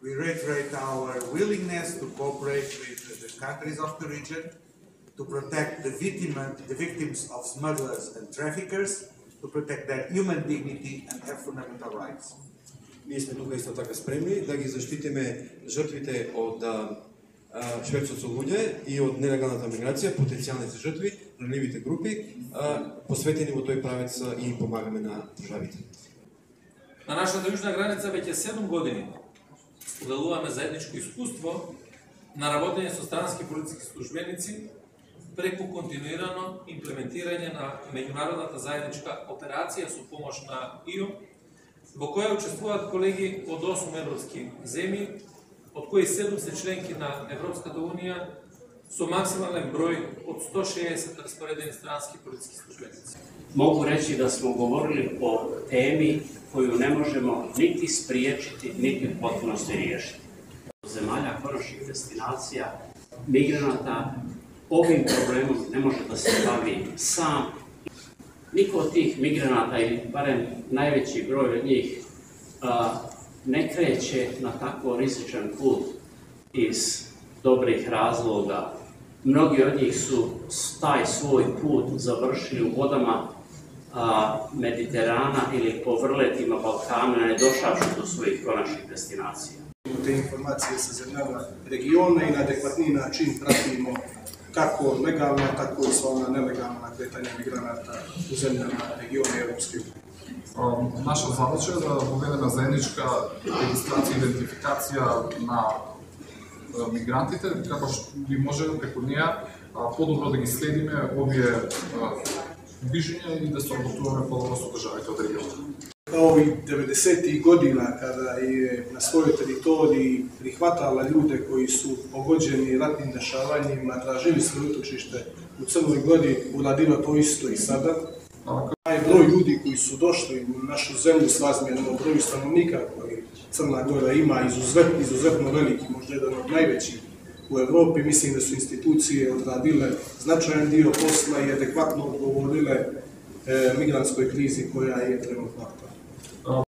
We reiterate our willingness to cooperate with the countries of the region to protect the, victim, the victims of smugglers and traffickers, to protect their human dignity and their fundamental rights. Ние сме тука исто така спремни да ги заштитиме жртвите од шверцот со луѓе и од нелегалната миграција, потенцијалните жртви, ранливите групи, а, посветени во тој правец и помагаме на државите. На нашата јужна граница веќе 7 години делуваме заедничко искуство на работење со странски полициски службеници преку континуирано имплементирање на меѓународната заедничка операција со помош на ИО во која учествуваат колеги од 8 европски земји, од кои 7 се членки на Европската Унија, su maksimalan broj od 160 rasporedenih stranski policijskih službenici. Mogu reći da smo govorili o temi koju ne možemo niti spriječiti, niti u potpunosti riješiti. Zemalja konačnih destinacija migranata ovim problemom ne može da se bavi sam. Niko od tih migranata, ili barem najveći broj od njih, ne kreće na tako rizičan put iz dobrih razloga. Mnogi od njih su taj svoj put završili u vodama a, Mediterana ili po vrletima Balkana, ne došavši do svojih konačnih destinacija. Te informacije sa zemljama regiona i na adekvatni način pratimo kako legalna, tako i sva ona nelegalna kretanja migranata u zemljama regiona Europske unije. Naša zadaća je da povedena zajednička registracija i identifikacija na мигрантите, како што би може преку неја а, подобро да ги следиме овие а, движења и да се работуваме подобро со државите од регионот. Kao i 90. godina kada je na svojoj teritoriji prihvatala ljude koji su pogođeni ratnim dešavanjima, tražili svoje utočište u Crnoj Gori, uradila to isto i sada. Taj broj ljudi koji su došli u našu zemlju s razmjernom broju stanovnika koji Crna Gora ima izuzetno, izuzetno veliki, možda jedan od najvećih u Europi, mislim da su institucije odradile značajan dio posla i adekvatno odgovorile e, migrantskoj krizi koja je trenutno aktualna.